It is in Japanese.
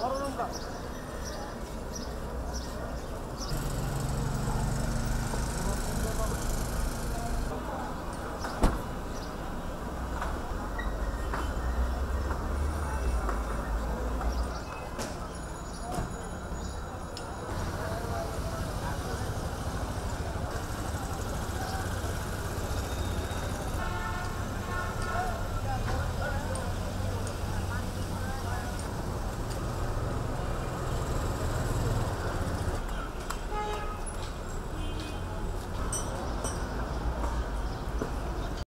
バロナンバ